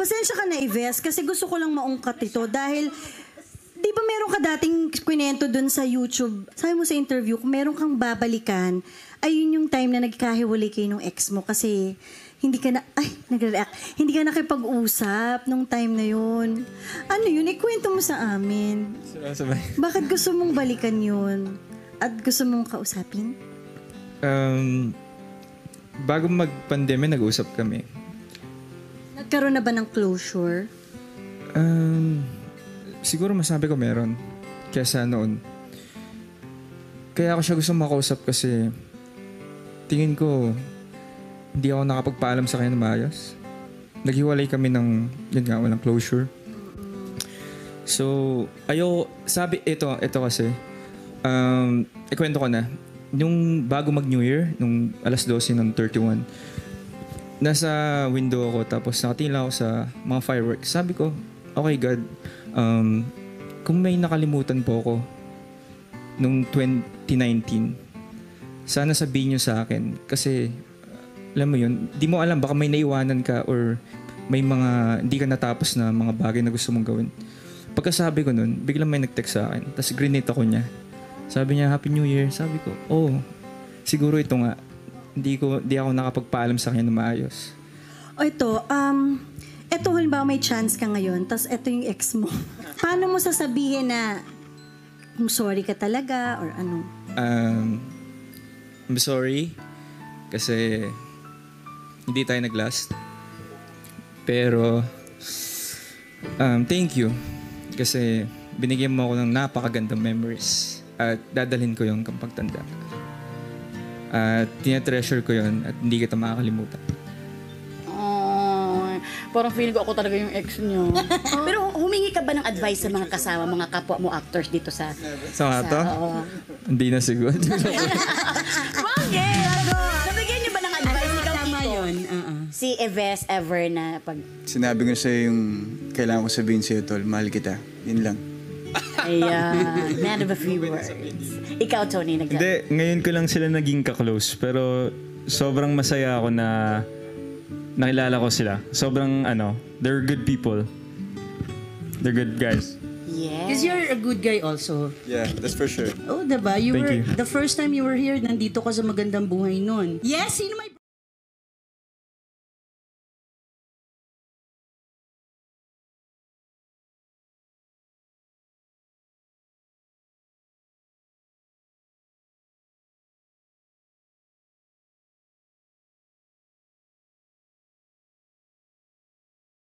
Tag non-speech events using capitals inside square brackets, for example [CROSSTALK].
Pasensya ka na, Ives, kasi gusto ko lang maungkat ito dahil di ba meron ka dating kwento dun sa YouTube, sabi mo sa interview, kung meron kang babalikan, ayun yung time na nagkahiwalay kayo ng ex mo kasi hindi ka na, ay, nagre-react, hindi ka nakipag-usap nung time na yun. Ano yun? Ikwento mo sa amin. Sabay. Bakit gusto mong balikan yun? At gusto mong kausapin? Um, bago mag-pandemya, nag-usap kami. Nagkaroon na ba ng closure? Um, siguro masabi ko meron. Kesa noon. Kaya ako siya gusto makausap kasi tingin ko hindi ako nakapagpaalam sa kanya na maayos. Naghiwalay kami ng, yun nga, walang closure. So, ayo sabi, ito, ito kasi, um, ikwento ko na, nung bago mag New Year, nung alas 12 ng 31, nasa window ako tapos nakatingin ako sa mga fireworks. Sabi ko, okay God, um, kung may nakalimutan po ako nung 2019, sana sabihin nyo sa akin. Kasi, alam mo yun, di mo alam, baka may naiwanan ka or may mga hindi ka natapos na mga bagay na gusto mong gawin. Pagkasabi ko nun, biglang may nag-text sa akin. Tapos grenade ako niya. Sabi niya, Happy New Year. Sabi ko, oh, siguro ito nga. Hindi ko, di ako nakapagpaalam sa kanya na maayos. O ito, um, ito halimbawa may chance ka ngayon, tas ito yung ex mo. [LAUGHS] Paano mo sasabihin na kung sorry ka talaga or ano? Um, I'm sorry kasi hindi tayo nag-last. Pero um, thank you kasi binigyan mo ako ng napakagandang memories at dadalhin ko yung kapag At tinetreasure ko yon at hindi kita makakalimutan. Ay, parang feeling ko ako talaga yung ex niyo. [LAUGHS] Pero humingi ka ba ng advice sa mga kasama, mga kapwa mo actors dito sa... Sa mga to? Oo. Hindi na siguro. [LAUGHS] Bakit? Nabigyan niyo ba ng advice ikaw dito? yun. oo. Si Eves ever na pag... Sinabi ko sa'yo yung kailangan ko sabihin sa'yo, tol. Mahal kita. Yun lang. Ayan, man of a few words. Ikaw, Tony, nag Hindi, ngayon ko lang sila naging ka-close. Pero sobrang masaya ako na nakilala ko sila. Sobrang ano, they're good people. They're good guys. Because Yes. you're a good guy also. Yeah, that's for sure. Oh, diba? You Thank were, you. the first time you were here, nandito ka sa magandang buhay nun. Yes, sino may